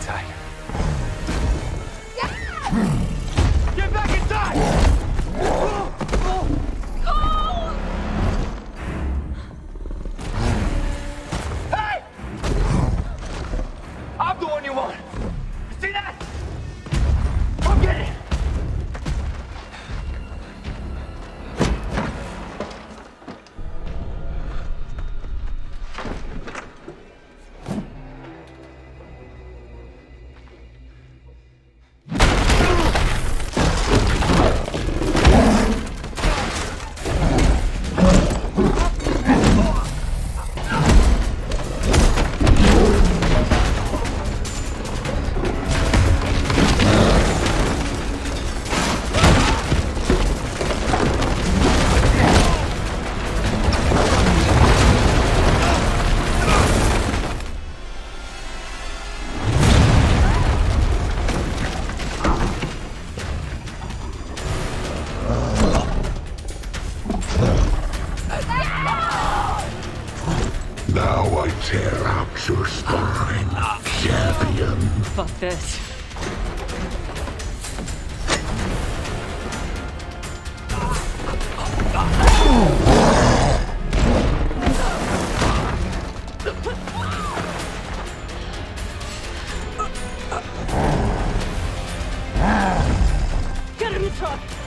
tight. Now I tear out your spine, champion. Fuck this. Get the truck!